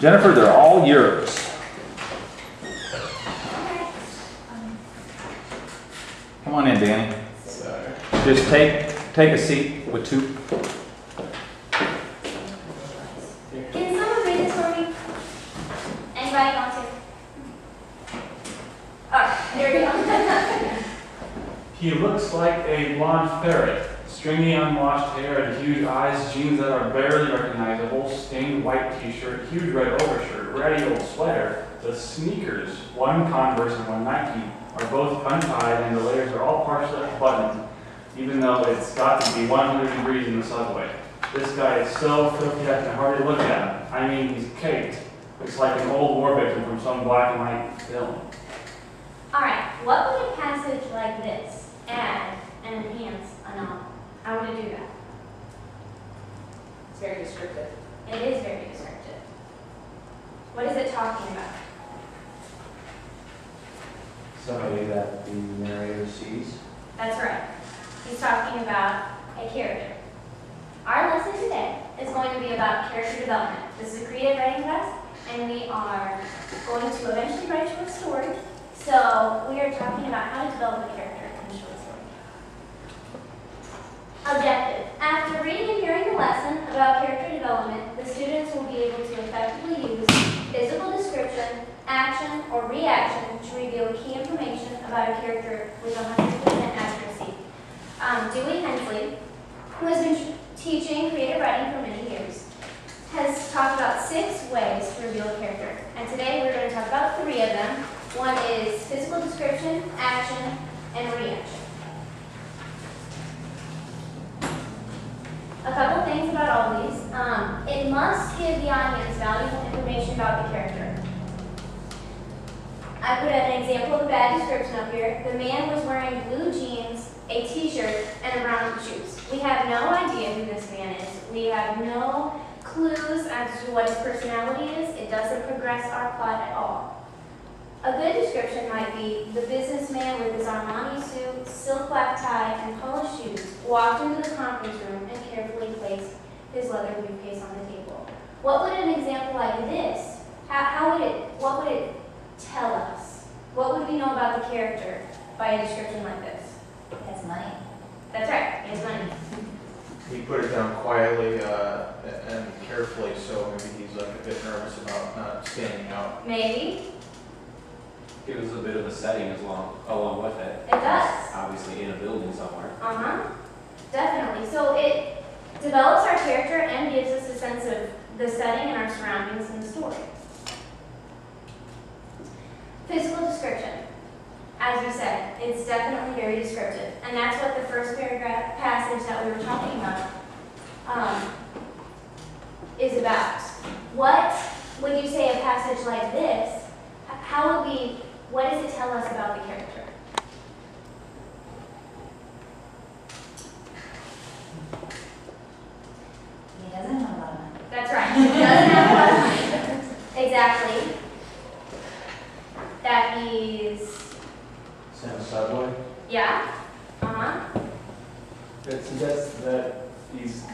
Jennifer, they're all yours. Come on in, Danny. Just take, take a seat with two. Can someone read this for me? Anybody want to? Alright, here we go. He looks like a blonde ferret. Stringy unwashed hair and huge eyes, jeans that are barely recognizable, stained white t-shirt, huge red overshirt, ratty old sweater. The sneakers, one Converse and one Nike, are both untied and the layers are all partially buttoned, even though it's got to be 100 degrees in the subway. This guy is so filthy I can hardly look at him. I mean, he's caked. Looks like an old war victim from some black and white film. Alright, what would a passage like this add and enhance a novel? How would do that? It's very descriptive. It is very descriptive. What is it talking about? Somebody that the narrator sees. That's right. He's talking about a character. Our lesson today is going to be about character development. This is a creative writing class, and we are going to eventually write you a story. So we are talking about how to develop a character in a short story. Objective. After reading and hearing the lesson about character development, the students will be able to effectively use physical description, action, or reaction to reveal key information about a character with 100% accuracy. Um, Dewey Hensley, who has been teaching creative writing for many years, has talked about six ways to reveal a character. And today we're going to talk about three of them. One is physical description, action, and reaction. A couple things about all these. Um, it must give the audience valuable information about the character. I put an example of a bad description up here. The man was wearing blue jeans, a t-shirt, and brown shoes. We have no idea who this man is. We have no clues as to what his personality is. It doesn't progress our plot at all. A good description might be the businessman with his Armani suit, silk black tie, and polished shoes walked into the conference room his leather briefcase on the table. What would an example like this, how, how would it, what would it tell us? What would we know about the character by a description like this? Has money. That's right, he has money. He put it down quietly uh, and carefully, so maybe he's like a bit nervous about not standing out. Maybe, Gives was a bit of a setting as long, along with it. it does. Obviously in a building somewhere. Uh-huh, definitely. So it develops our character and gives us a sense of the setting and our surroundings in the story. Physical description. As we said, it's definitely very descriptive. And that's what the first paragraph passage that we were talking about um, is about. What would you say a passage like this, how would we, what does it tell us about the character? He doesn't have a lot of money. That's right. He doesn't have a lot of money. Exactly. That he's, Same subway. yeah, uh-huh, It suggests that he's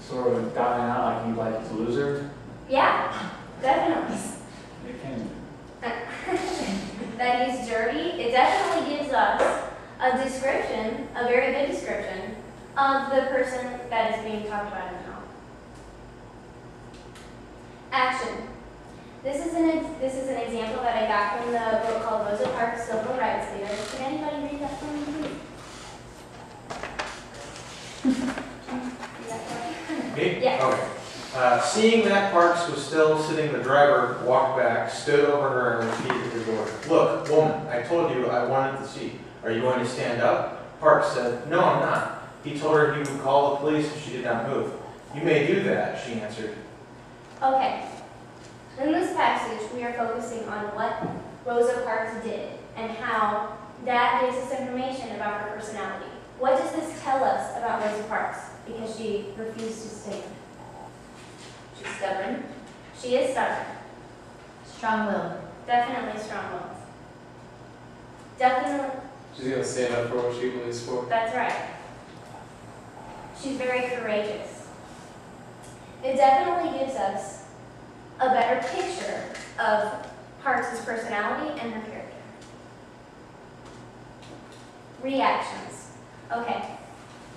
sort of and out, like he likes a loser. yeah, definitely. It can. That he's dirty, it definitely gives us a description, a very good description of the person that is being talked about in the novel. Action. This is an, this is an example that I got from the book called Rosa Parks Civil Rights Leader. Can anybody read that for me, please? Me? Yeah. Okay. Uh, seeing that Parks was still sitting, the driver walked back, stood over her, and repeated the order. Look, woman, I told you I wanted to see. Are you going to stand up? Parks said, No, I'm not. He told her he would call the police if she did not move. You may do that, she answered. Okay. In this passage, we are focusing on what Rosa Parks did and how that gives us information about her personality. What does this tell us about Rosa Parks? Because she refused to stand. She's stubborn, She is stubborn, strong-willed. definitely strong-willed. Definitely, She's gonna stand up for what she believes for. that's right. She's very courageous. It definitely gives us a better picture of Parks' personality and her character. Reactions. Okay.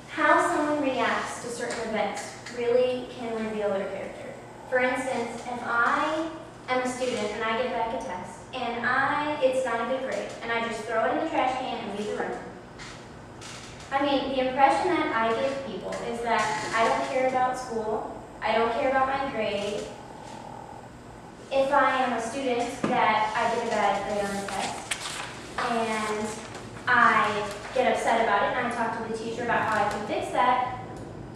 How someone reacts to certain events really can reveal their character. For instance, if I am a student and I get back a test and I it's not a good grade and I just throw it in the trash can and leave the room. I mean, the impression that I give people is that I don't care about school, I don't care about my grade. If I am a student that I get a bad grade on the test and I get upset about it and I talk to the teacher about how I can fix that,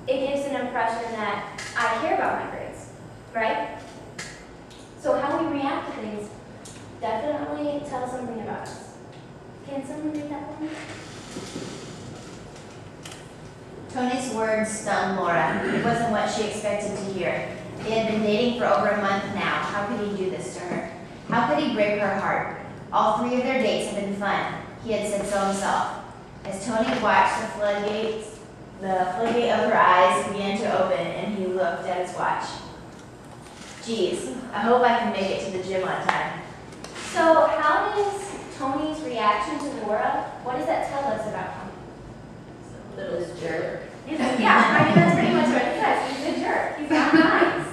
it gives an impression that I care about my grades, right? So how we react to things definitely tells something about us. Can someone read that for me? Tony's words stung Laura. It wasn't what she expected to hear. They had been dating for over a month now. How could he do this to her? How could he break her heart? All three of their dates had been fun. He had said so himself. As Tony watched the floodgates, the floodgate of her eyes began to open, and he looked at his watch. Geez, I hope I can make it to the gym on time. So how does Tony's reaction to Laura, what does that tell us about jerk. Yeah, I mean, that's pretty much what it says. He's a jerk. He's not nice.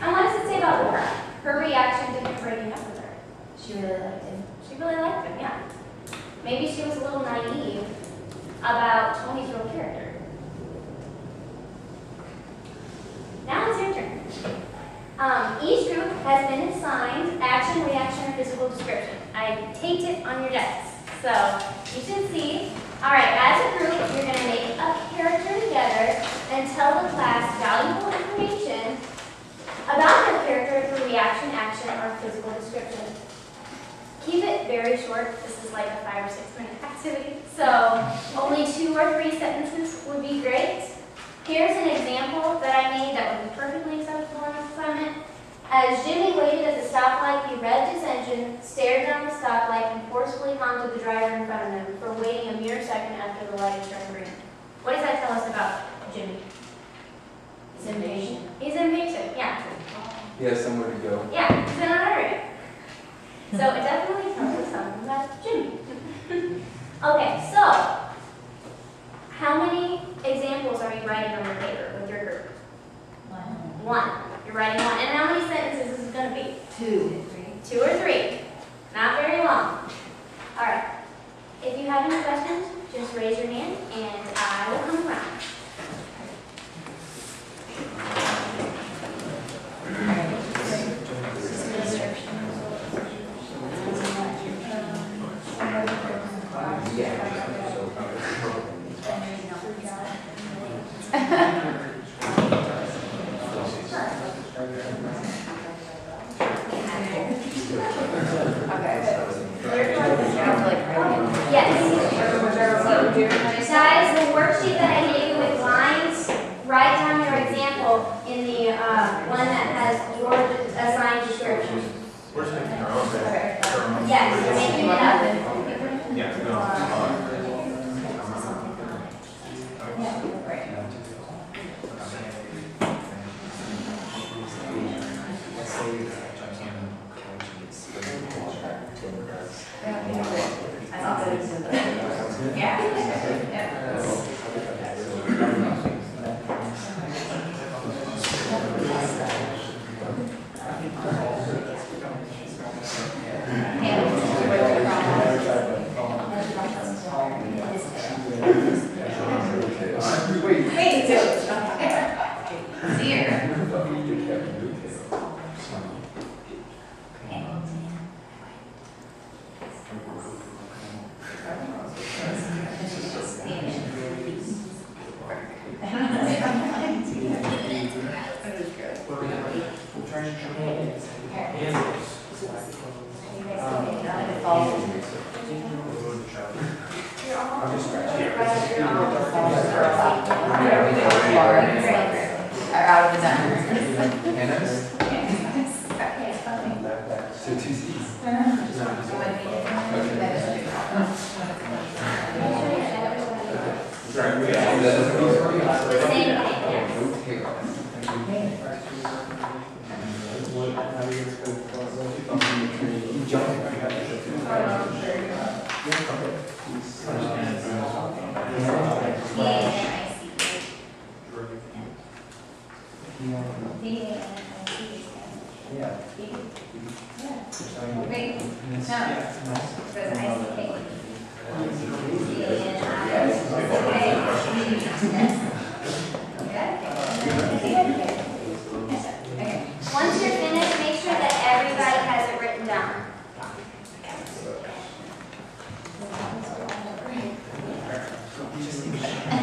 And what does it say about Laura? Her reaction to him breaking up with her. She really liked him. She really liked him, yeah. Maybe she was a little naive about Tony's real character. Now it's your turn. Um, each group has been assigned action, reaction, or physical description. I taped it on your desk, so you should see. All right, as a group, you're going to make a character together and tell the class valuable information about their character through reaction, action, or physical description. Keep it very short. This is like a five or six minute activity. So only two or three sentences would be great. Here's an example that I made that would be perfectly acceptable on this assignment. As Jimmy waited at the stoplight, he revved his engine, stared down the stoplight, and forcefully honked at the driver in front of him for waiting a mere second after the light had turned green. What does that tell us about Jimmy? He's impatient. He's impatient, yeah. He has somewhere to go. Yeah, he's in a hurry. So it definitely tells us something about Jimmy. okay, so how many examples are you writing on your paper with your group? One, One. You're writing Catholic Are Just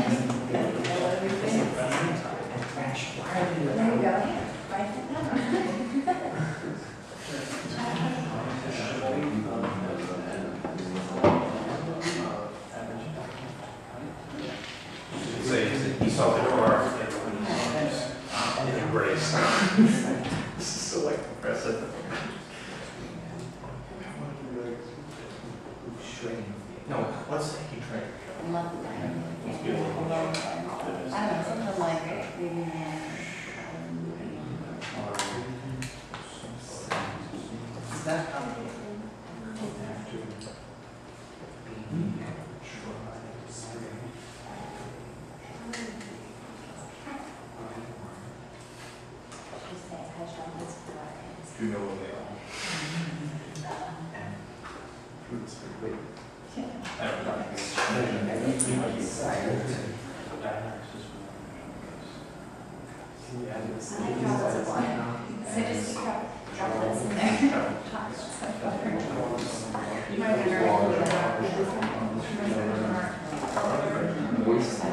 voice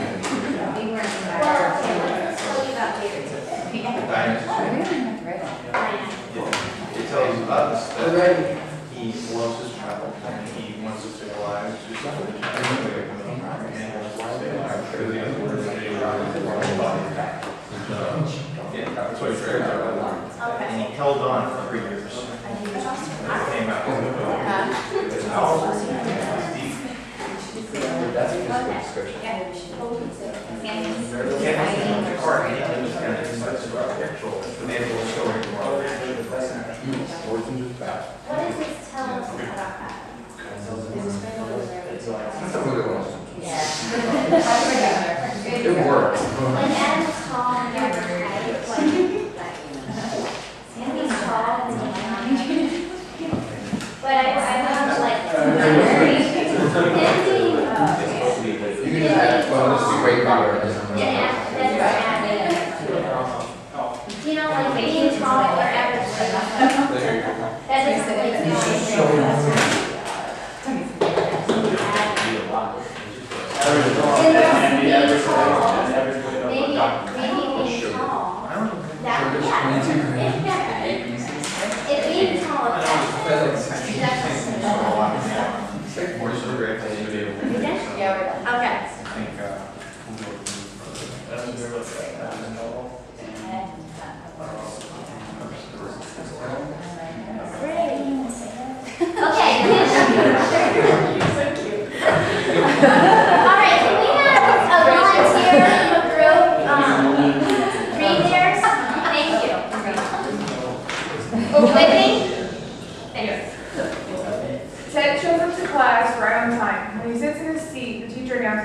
Already. He loves his child, and he wants to stay alive, just not the child, and wants to stay alive, body. Yeah, that's and he held on for three years.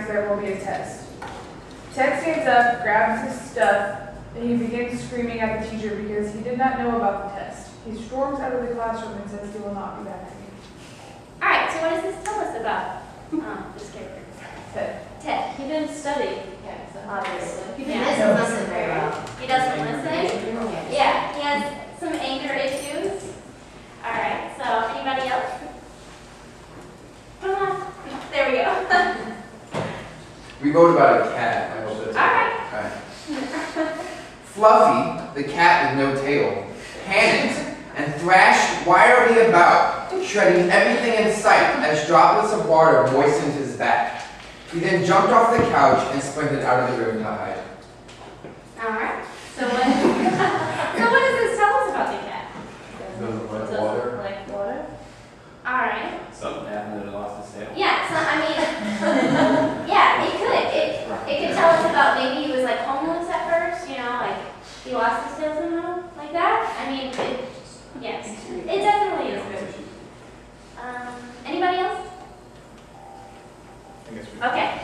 The there will be a test. Ted stands up, grabs his stuff, and he begins screaming at the teacher because he did not know about the test. He storms out of the classroom and says he will not be back again. All right, so what does this tell us about um, this character? Ted. Ted. He didn't study, Yeah, obviously. He doesn't listen very well. He doesn't listen? Yeah, he has some anger issues. All right, so anybody else? Come on, there we go. We wrote about a cat. I hope that's. All right. Alright. Fluffy, the cat with no tail, panicked and thrashed wildly about, shredding everything in sight as droplets of water moistened his back. He then jumped off the couch and sprinted out of the room to hide. All right, so what, so what does this tell us about the cat? Doesn't like Doesn't water. like water? All right, Something happened that it lost its tail. yeah, so I mean, yeah, it could. It, it could tell us about maybe he was like homeless at first, you know, like he lost his tail somehow, like that. I mean, it, yes, it definitely is good. Um, anybody else? I guess we- Okay.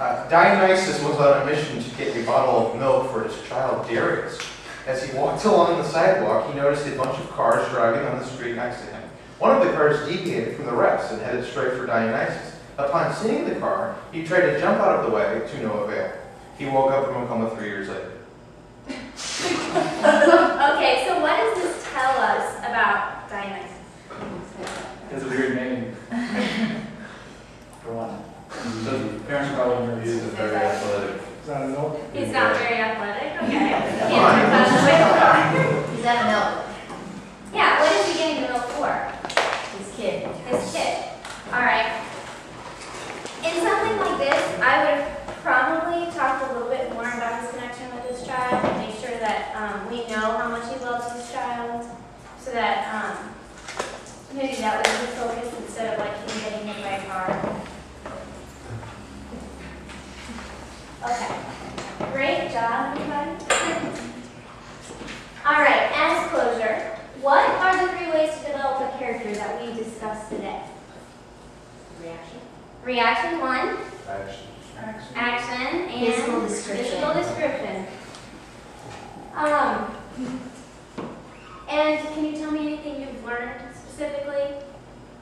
Uh, Dionysus was on a mission to get a bottle of milk for his child Darius. As he walked along the sidewalk, he noticed a bunch of cars driving on the street next to him. One of the cars deviated from the rest and headed straight for Dionysus. Upon seeing the car, he tried to jump out of the way to no avail. He woke up from a coma three years later. Okay, so what does this tell us about Dionysus? It's a weird name. For one. So parents probably never He use is it. very athletic. Is that a note? He's not very athletic, okay. Come Can't on. jump out of the way. He's at milk, Yeah, what is he getting the milk for? his kid. His kid. All right. In something like this, I would probably talk a little bit more about his connection with his child, and make sure that um, we know how much he loves his child, so that um, maybe that would be the focus instead of like him getting hit by a car. Okay. Great job, everybody. All right, as closure, what are the three ways to develop a character that we discussed today? Reaction. Reaction one, Action. action, and Physical description. physical description. Um, and can you tell me anything you've learned specifically?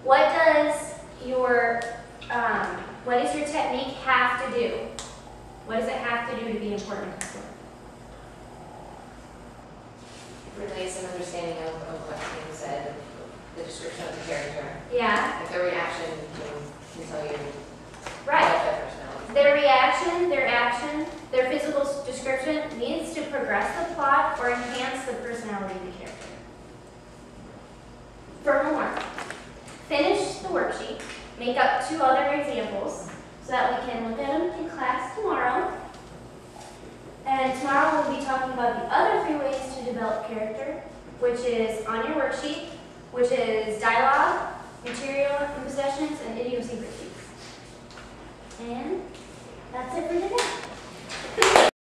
What does your, um, what does your technique have to do? What does it have to do to be important? Relay some understanding of, of what's being said, the description of the character. Yeah, Like their reaction can,